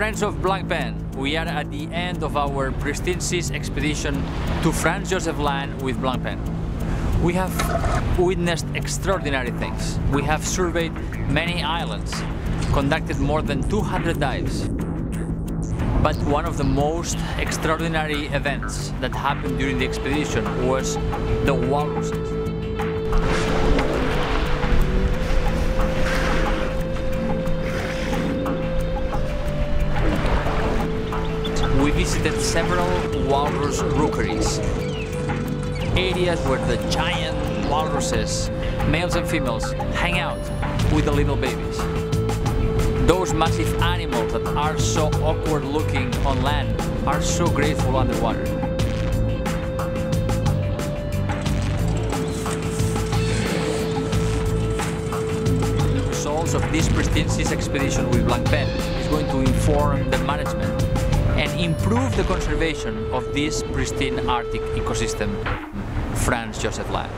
Friends of Blancpain, we are at the end of our pristine seas expedition to Franz Josef Land with Blancpain. We have witnessed extraordinary things. We have surveyed many islands, conducted more than 200 dives. But one of the most extraordinary events that happened during the expedition was the walruses. We visited several walrus rookeries, areas where the giant walruses, males and females, hang out with the little babies. Those massive animals that are so awkward looking on land are so graceful underwater. The results of this pristine seas expedition with Blancpain is going to inform the management and improve the conservation of this pristine Arctic ecosystem, Franz Josef Land.